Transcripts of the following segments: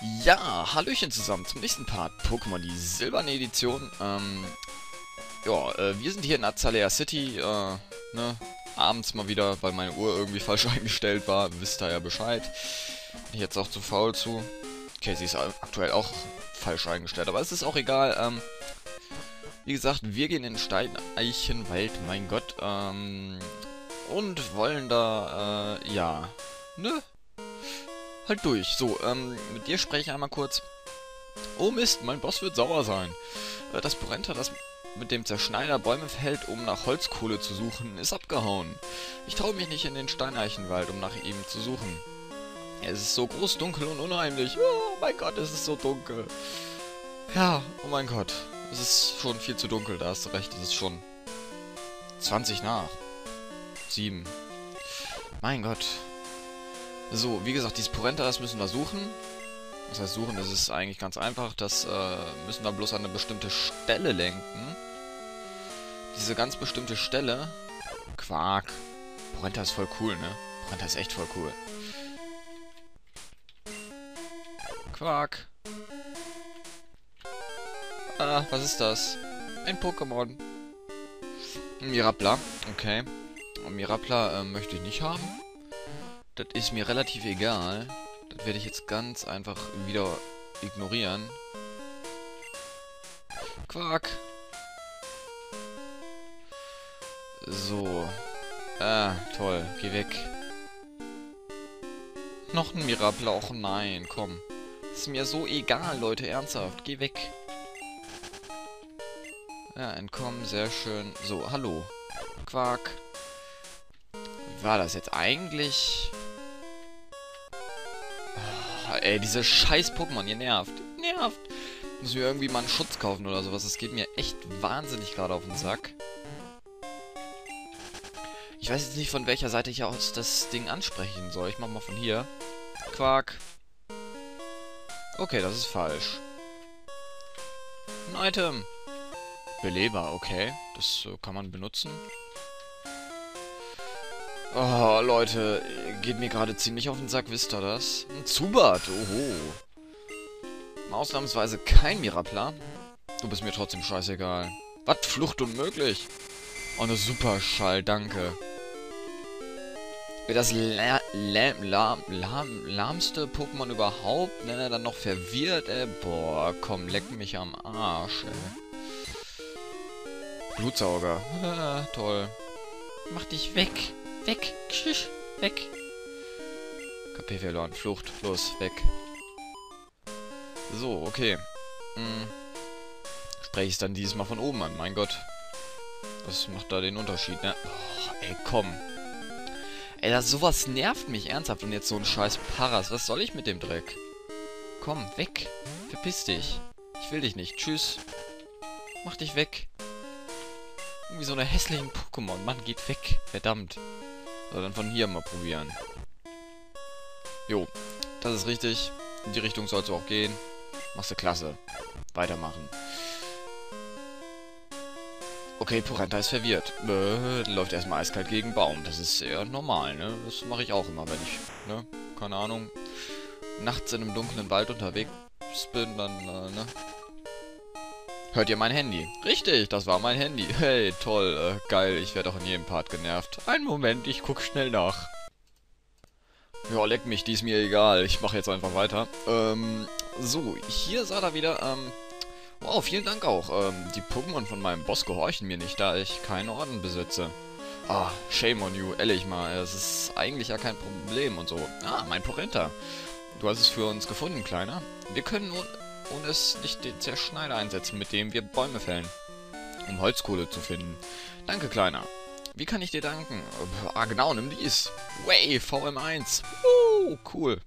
Ja, Hallöchen zusammen zum nächsten Part. Pokémon, die silberne Edition. Ähm, ja, äh, wir sind hier in Azalea City, äh, ne, abends mal wieder, weil meine Uhr irgendwie falsch eingestellt war. Wisst ihr ja Bescheid. Bin ich jetzt auch zu faul zu. Okay, sie ist aktuell auch falsch eingestellt, aber es ist auch egal. Ähm, wie gesagt, wir gehen in den Steineichenwald, mein Gott, ähm, und wollen da, äh, ja, ne, halt durch. So, ähm, mit dir spreche ich einmal kurz. Oh Mist, mein Boss wird sauer sein. Äh, das Porenta, das mit dem Zerschneider Bäume fällt, um nach Holzkohle zu suchen, ist abgehauen. Ich traue mich nicht in den Steineichenwald, um nach ihm zu suchen. Es ist so groß, dunkel und unheimlich. Oh mein Gott, es ist so dunkel. Ja, oh mein Gott. Es ist schon viel zu dunkel, da hast du recht. Es ist schon 20 nach. 7. Mein Gott. So, wie gesagt, dieses Porenta, das müssen wir suchen. Das heißt, suchen, das ist eigentlich ganz einfach. Das äh, müssen wir bloß an eine bestimmte Stelle lenken. Diese ganz bestimmte Stelle. Quark. Porenta ist voll cool, ne? Porenta ist echt voll cool. Quark. Ah, was ist das? Ein Pokémon. Mirapla. Okay. Mirapla äh, möchte ich nicht haben. Das ist mir relativ egal. Das werde ich jetzt ganz einfach wieder ignorieren. Quark. So. Ah, toll. Geh weg. Noch ein Mirablauch. Nein, komm. Ist mir so egal, Leute. Ernsthaft. Geh weg. Ja, entkommen. Sehr schön. So, hallo. Quark. War das jetzt eigentlich? Ey, diese scheiß Pokémon, ihr nervt. Nervt. Muss mir irgendwie mal einen Schutz kaufen oder sowas. Das geht mir echt wahnsinnig gerade auf den Sack. Ich weiß jetzt nicht, von welcher Seite ich aus das Ding ansprechen soll. Ich mach mal von hier. Quark. Okay, das ist falsch. Ein Item. Beleber, okay. Das äh, kann man benutzen. Oh, Leute, geht mir gerade ziemlich auf den Sack, wisst ihr das? Ein Zubat, oho. Ausnahmsweise kein Mirapla. Du bist mir trotzdem scheißegal. Was? Flucht unmöglich? Oh, eine Superschall, danke. Das la la la la lahmste Pokémon überhaupt, wenn er dann noch verwirrt, ey. Boah, komm, leck mich am Arsch, ey. Blutsauger. Toll. Mach dich weg. Weg. Tschüss. Weg. KP verloren. Flucht. Los. Weg. So, okay. Hm. Spreche ich es dann dieses Mal von oben an. Mein Gott. Was macht da den Unterschied, ne? Oh, ey, komm. Ey, das sowas nervt mich ernsthaft. Und jetzt so ein scheiß Paras. Was soll ich mit dem Dreck? Komm, weg. Verpiss dich. Ich will dich nicht. Tschüss. Mach dich weg. Irgendwie so eine hässlichen Pokémon. Mann, geht weg. Verdammt. So, dann von hier mal probieren. Jo, das ist richtig. In die Richtung sollst du auch gehen. Machst du klasse. Weitermachen. Okay, Porenta ist verwirrt. Äh, läuft erstmal eiskalt gegen Baum. Das ist sehr normal, ne? Das mache ich auch immer, wenn ich, ne? Keine Ahnung. Nachts in einem dunklen Wald unterwegs bin, dann, äh, ne? Hört ihr mein Handy? Richtig, das war mein Handy. Hey, toll, äh, geil, ich werde auch in jedem Part genervt. Einen Moment, ich guck schnell nach. Ja, leck mich, die ist mir egal. Ich mache jetzt einfach weiter. Ähm, so, hier sah da wieder, ähm... Wow, vielen Dank auch. Ähm, die Pokémon von meinem Boss gehorchen mir nicht, da ich keinen Orden besitze. Ah, shame on you, ehrlich mal. Es ist eigentlich ja kein Problem und so. Ah, mein Porenta. Du hast es für uns gefunden, Kleiner. Wir können nun ohne es nicht den Zerschneider einsetzen, mit dem wir Bäume fällen, um Holzkohle zu finden. Danke, Kleiner. Wie kann ich dir danken? Ah, genau, nimm dies. Way, VM1. Uh, cool.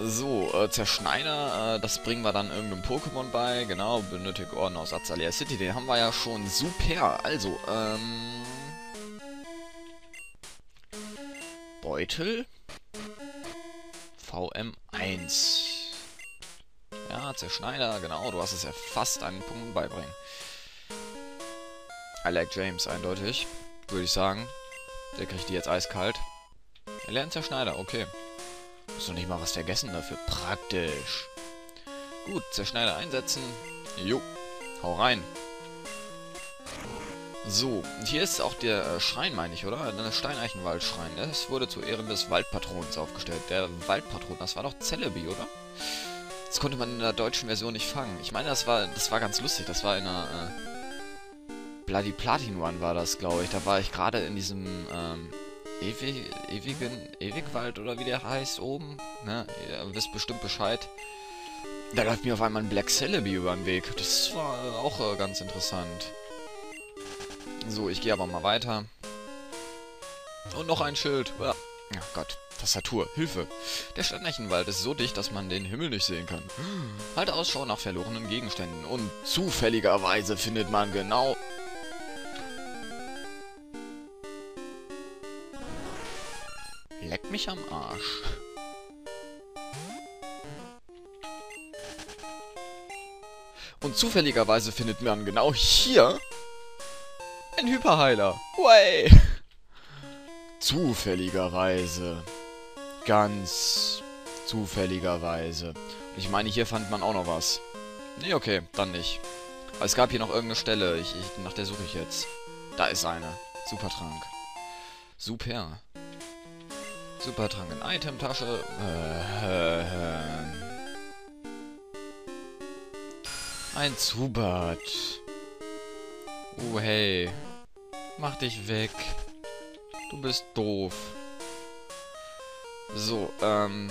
So, äh, Zerschneider, äh, das bringen wir dann irgendeinem Pokémon bei. Genau, benötigt Orden aus Azalea City. Den haben wir ja schon. Super. Also, ähm... Beutel. VM1. Ja, Zerschneider, genau, du hast es ja fast einen Punkt beibringen. I like James, eindeutig, würde ich sagen. Der kriegt die jetzt eiskalt. Er lernt Zerschneider, okay. Das noch nicht mal was vergessen dafür. Praktisch. Gut, Zerschneider einsetzen. Jo, hau rein. So, hier ist auch der äh, Schrein, meine ich, oder? Der Steineichenwaldschrein. Es wurde zu Ehren des Waldpatrons aufgestellt. Der Waldpatron, das war doch Celebi, oder? Das konnte man in der deutschen Version nicht fangen. Ich meine, das war, das war ganz lustig. Das war in einer äh, Bloody Platin One war das, glaube ich. Da war ich gerade in diesem ähm, Ewig, ewigen Ewigwald oder wie der heißt oben. Ne? Ihr wisst bestimmt Bescheid. Da läuft mir auf einmal ein Black Celebi über den Weg. Das war auch äh, ganz interessant. So, ich gehe aber mal weiter. Und noch ein Schild. Ja. Oh Gott. Tastatur. Hilfe. Der Stadtmärchenwald ist so dicht, dass man den Himmel nicht sehen kann. Halt Ausschau nach verlorenen Gegenständen. Und zufälligerweise findet man genau... Leck mich am Arsch. Und zufälligerweise findet man genau hier ein Hyperheiler. Way! Zufälligerweise. Ganz zufälligerweise. Ich meine, hier fand man auch noch was. Nee, okay, dann nicht. Aber es gab hier noch irgendeine Stelle. Ich, ich, nach der suche ich jetzt. Da ist eine. Supertrank. Super. Supertrank in Itemtasche. Äh, äh, ein Zubat. Oh, hey. Mach dich weg. Du bist doof. So, ähm...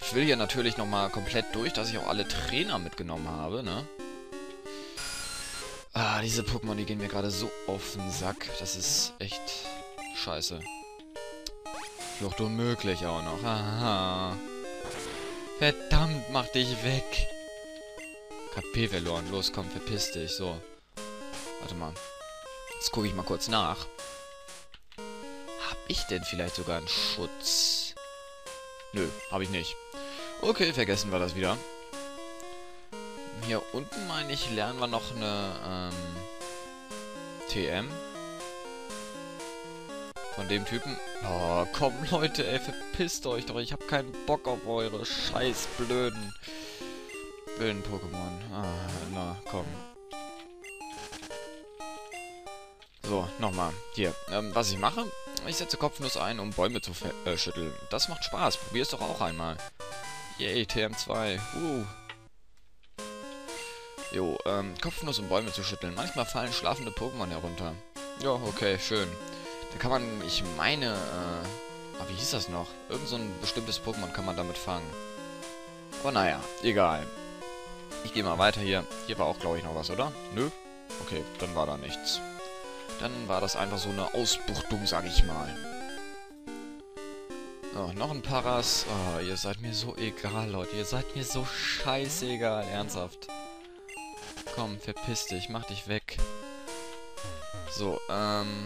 Ich will hier natürlich nochmal komplett durch, dass ich auch alle Trainer mitgenommen habe, ne? Ah, diese Pokémon, die gehen mir gerade so auf den Sack. Das ist echt scheiße. Flucht unmöglich auch noch. Aha. Verdammt, mach dich weg. KP verloren. Los, komm, verpiss dich. So. Warte mal. Jetzt gucke ich mal kurz nach. Hab ich denn vielleicht sogar einen Schutz? Nö, habe ich nicht. Okay, vergessen wir das wieder. Hier unten, meine ich, lernen wir noch eine ähm, TM. Von dem Typen. Oh, komm, Leute, ey, verpisst euch doch. Ich habe keinen Bock auf eure scheiß blöden wilden Pokémon. Ah, na, komm. So, nochmal. Hier. Ähm, was ich mache, ich setze Kopfnuss ein, um Bäume zu äh, schütteln. Das macht Spaß. Probier es doch auch einmal. Yay, TM2. Uh. Jo, ähm, Kopfnuss, um Bäume zu schütteln. Manchmal fallen schlafende Pokémon herunter. Ja, okay, schön. Da kann man, ich meine, äh, ah, wie hieß das noch? Irgend so ein bestimmtes Pokémon kann man damit fangen. Aber naja, egal. Ich gehe mal weiter hier. Hier war auch, glaube ich, noch was, oder? Nö? Okay, dann war da nichts. Dann war das einfach so eine Ausbuchtung, sag ich mal. So, noch ein Paras. Oh, ihr seid mir so egal, Leute. Ihr seid mir so scheißegal. Ernsthaft. Komm, verpiss dich. Mach dich weg. So, ähm...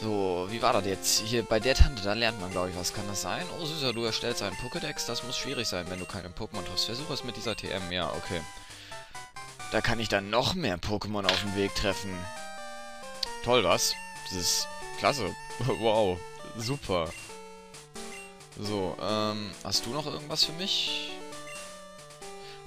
So, wie war das jetzt? Hier bei der Tante, da lernt man, glaube ich, was kann das sein? Oh, Süßer, du erstellst einen Pokédex. Das muss schwierig sein, wenn du keinen Pokémon triffst. Versuch es mit dieser TM. Ja, okay. Da kann ich dann noch mehr Pokémon auf dem Weg treffen. Toll, was? Das ist klasse. wow. Super. So, ähm, hast du noch irgendwas für mich?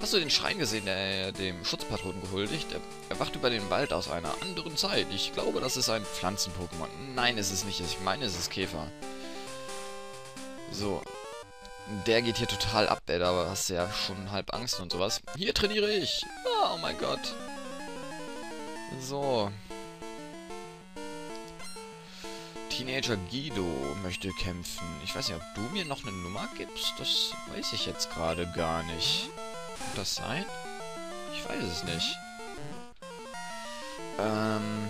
Hast du den Schrein gesehen, der dem Schutzpatron gehuldigt? Er, wacht über den Wald aus einer anderen Zeit. Ich glaube, das ist ein Pflanzen-Pokémon. Nein, ist es nicht. Ich meine, es ist Käfer. So, der geht hier total ab, ey. Da hast du ja schon halb Angst und sowas. Hier trainiere ich. Oh mein Gott. So. Teenager Guido möchte kämpfen. Ich weiß nicht, ob du mir noch eine Nummer gibst. Das weiß ich jetzt gerade gar nicht. Kann das sein? Ich weiß es nicht. Ähm...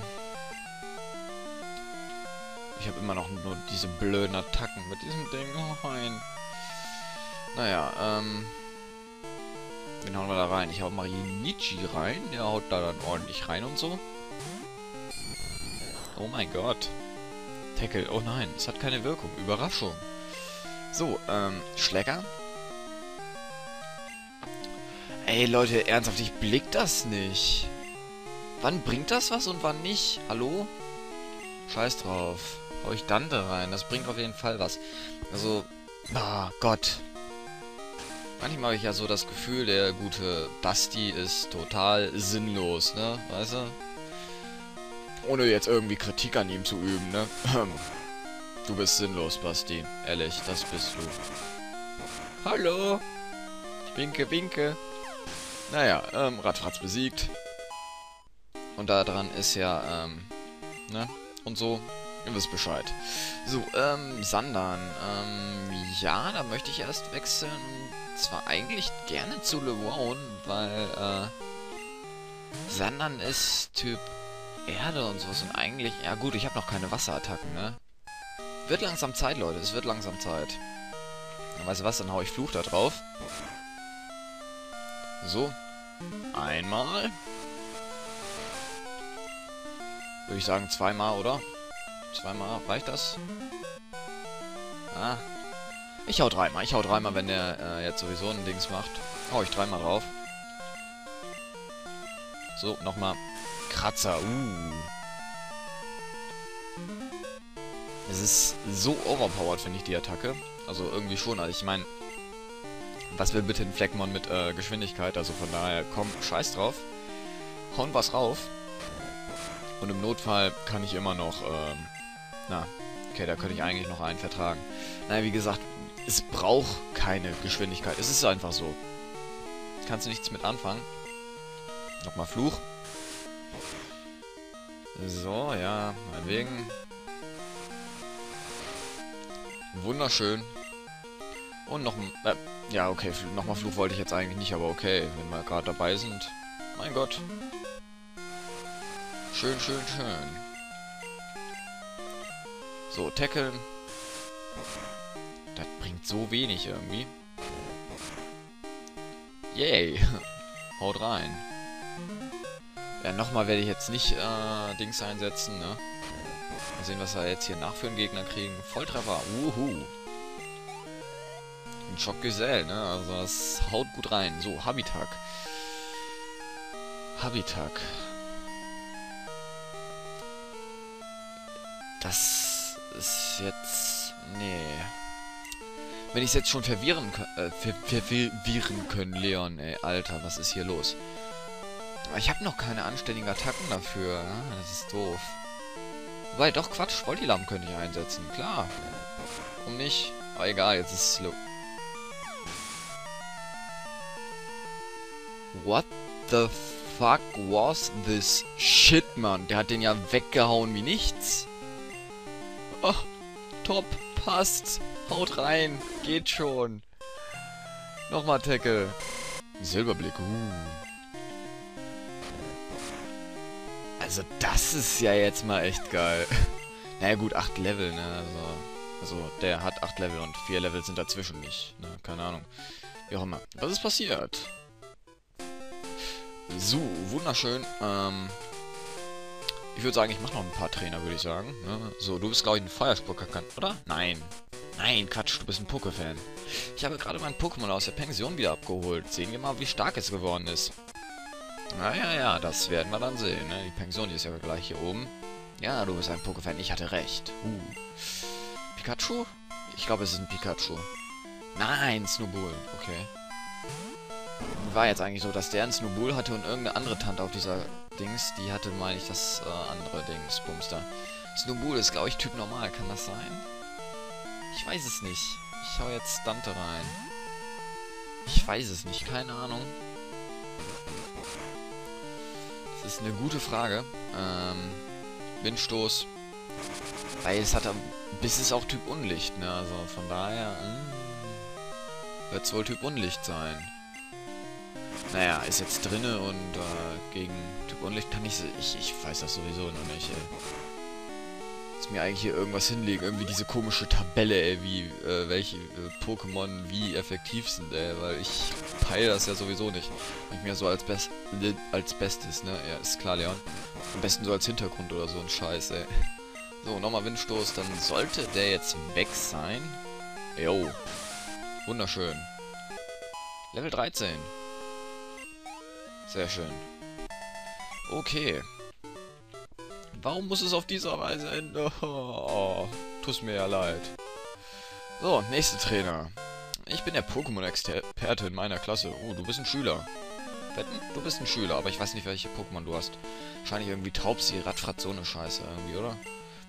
Ich habe immer noch nur diese blöden Attacken mit diesem Ding. Oh nein. Naja, ähm... Wen hauen wir da rein? Ich hau Marinichi rein. Der haut da dann ordentlich rein und so. Oh mein Gott. Tackle. Oh nein, es hat keine Wirkung. Überraschung. So, ähm, Schläger. Ey, Leute, ernsthaft, ich blick das nicht. Wann bringt das was und wann nicht? Hallo? Scheiß drauf. hau ich Dante rein. Das bringt auf jeden Fall was. Also, ah, Gott. Manchmal habe ich ja so das Gefühl, der gute Basti ist total sinnlos, ne? Weißt du? Ohne jetzt irgendwie Kritik an ihm zu üben, ne? Du bist sinnlos, Basti. Ehrlich, das bist du. Hallo? Winke, winke. Naja, ähm, Radfratz besiegt. Und da dran ist ja, ähm, ne? Und so, ihr wisst Bescheid. So, ähm, Sandan. Ähm, ja, da möchte ich erst wechseln. Zwar eigentlich gerne zu LeBron, weil, äh, Sandan ist Typ Erde und sowas. Und eigentlich, ja gut, ich habe noch keine Wasserattacken, ne? Wird langsam Zeit, Leute. Es wird langsam Zeit. Und weißt du was? Dann hau ich Fluch da drauf. So. Einmal. Würde ich sagen zweimal, oder? Zweimal. Reicht das? Ah. Ich hau dreimal. Ich hau dreimal, wenn der äh, jetzt sowieso ein Dings macht. Hau ich dreimal drauf. So, nochmal. Kratzer. Uh. Es ist so overpowered, finde ich, die Attacke. Also irgendwie schon. Also ich meine, was will bitte ein Fleckmon mit äh, Geschwindigkeit? Also von daher, komm, scheiß drauf. Hauen was rauf. Und im Notfall kann ich immer noch, ähm, na, okay, da könnte ich eigentlich noch einen vertragen. Naja, wie gesagt, es braucht keine Geschwindigkeit. Es ist einfach so. Kannst du nichts mit anfangen. Nochmal Fluch. So, ja, meinetwegen. Wunderschön. Und noch ein... Äh, ja, okay, nochmal Fluch wollte ich jetzt eigentlich nicht, aber okay, wenn wir gerade dabei sind. Mein Gott. Schön, schön, schön. So, tackeln. Das bringt so wenig irgendwie. Yay. Haut rein. Ja, nochmal werde ich jetzt nicht äh, Dings einsetzen, ne? Mal sehen, was wir jetzt hier nach für einen Gegner kriegen. Volltreffer. Uhu. Ein Schockgesell, ne? Also das haut gut rein. So, Habitak. Habitak. Das ist jetzt... Nee. Wenn ich es jetzt schon verwirren. Äh, ver verwirren können, Leon, ey. Alter, was ist hier los? Ich habe noch keine anständigen Attacken dafür. Ah, das ist doof. Wobei, doch, Quatsch. Voltilam könnte ich einsetzen. Klar. Warum nicht? Aber egal, jetzt ist es slow. What the fuck was this shit, Mann? Der hat den ja weggehauen wie nichts. Oh, top. Passt. Haut rein. Geht schon. Nochmal Tackle. Silberblick. Uh. Also das ist ja jetzt mal echt geil. naja gut, 8 Level, ne? Also, also der hat 8 Level und 4 Level sind dazwischen nicht. Ne? Keine Ahnung. Wie auch immer. Was ist passiert? So, wunderschön. Ähm, ich würde sagen, ich mache noch ein paar Trainer, würde ich sagen. Ne? So, du bist, glaube ich, ein Feuerspucker, oder? Nein. Nein, Quatsch, du bist ein Poké-Fan. Ich habe gerade mein Pokémon aus der Pension wieder abgeholt. Sehen wir mal, wie stark es geworden ist. Naja, ja, das werden wir dann sehen. Ne? Die Pension ist ja gleich hier oben. Ja, du bist ein Pokéfan. Ich hatte recht. Uh. Pikachu? Ich glaube, es ist ein Pikachu. Nein, Snowbull. Okay. War jetzt eigentlich so, dass der ein Snowbull hatte und irgendeine andere Tante auf dieser Dings, die hatte, meine ich, das äh, andere Dings, Bumster. Snowbull ist, glaube ich, Typ normal. Kann das sein? Ich weiß es nicht. Ich hau jetzt Dante rein. Ich weiß es nicht. Keine Ahnung. Das ist eine gute Frage. Ähm, Windstoß. Weil es hat bis es auch Typ Unlicht, ne? Also von daher äh, wird es wohl Typ Unlicht sein. Naja, ist jetzt drinne und äh, gegen Typ Unlicht kann ich, ich... Ich weiß das sowieso noch nicht, ey mir eigentlich hier irgendwas hinlegen. Irgendwie diese komische Tabelle, ey, wie, äh, welche äh, Pokémon wie effektiv sind, ey. Weil ich peile das ja sowieso nicht. Ich mir so als, Best, als Bestes, ne? Ja, ist klar, Leon. Am besten so als Hintergrund oder so ein Scheiß, ey. So, nochmal Windstoß. Dann sollte der jetzt weg sein. Jo. Wunderschön. Level 13. Sehr schön. Okay. Warum muss es auf dieser Weise enden? Oh, tut mir ja leid. So, nächster Trainer. Ich bin der Pokémon-Experte in meiner Klasse. Oh, du bist ein Schüler. Wetten? Du bist ein Schüler, aber ich weiß nicht, welche Pokémon du hast. Wahrscheinlich irgendwie Taubsi, Radfratz, so eine Scheiße irgendwie, oder?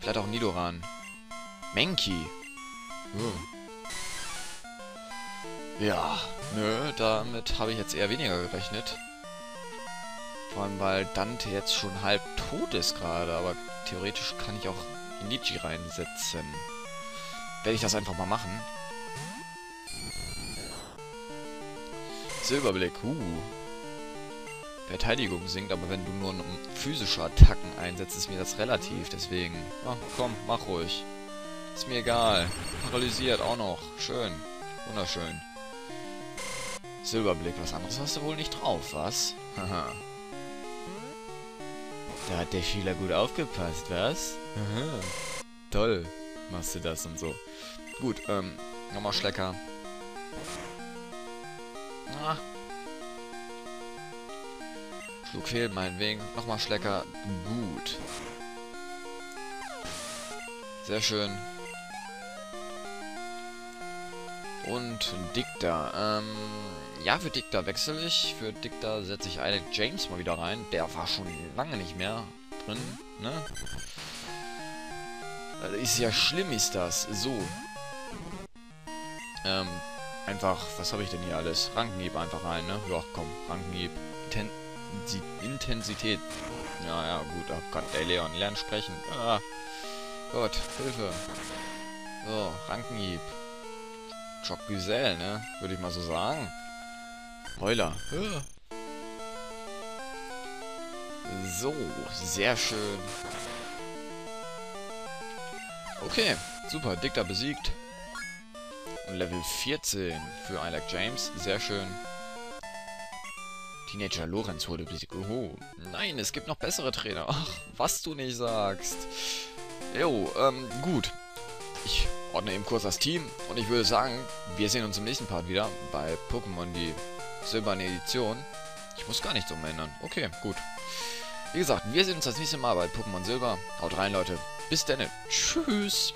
Vielleicht auch Nidoran. Menki. Hm. Ja, nö, damit habe ich jetzt eher weniger gerechnet. Vor allem, weil Dante jetzt schon halb tot ist gerade, aber theoretisch kann ich auch Inichi reinsetzen. Werde ich das einfach mal machen. Silberblick, uh. Verteidigung sinkt, aber wenn du nur physische Attacken einsetzt, ist mir das relativ. Deswegen, ach, komm, mach ruhig. Ist mir egal. Paralysiert auch noch. Schön. Wunderschön. Silberblick, was anderes hast du wohl nicht drauf, was? Haha. Da hat der Schüler gut aufgepasst, was? Haha. Toll, machst du das und so. Gut, ähm, nochmal Schlecker. Ah. Schluck fehlt meinetwegen. Nochmal Schlecker. Gut. Sehr schön. Und Dicta. Ähm, ja, für Dicta wechsle ich. Für Dicta setze ich Alec James mal wieder rein. Der war schon lange nicht mehr drin, ne? Also ist ja schlimm, ist das. So. Ähm, einfach, was habe ich denn hier alles? Rankenhieb einfach rein, ne? Ja, komm, Rankenhieb. Inten Intensität. Ja, ja, gut, da kann der Leon lernen sprechen. Ah, Gott, Hilfe. So, Rankenhieb. Choc Güzel, ne? Würde ich mal so sagen. Heuler. So, sehr schön. Okay, super, Dicta besiegt. Und Level 14 für Alec James, sehr schön. Teenager Lorenz wurde besiegt. Oh, nein, es gibt noch bessere Trainer. Ach, was du nicht sagst. Jo, ähm, gut. Ich ordne eben kurz das Team und ich würde sagen, wir sehen uns im nächsten Part wieder bei Pokémon die silberne Edition. Ich muss gar nichts umändern. Okay, gut. Wie gesagt, wir sehen uns das nächste Mal bei Pokémon Silber. Haut rein, Leute. Bis dann. Tschüss.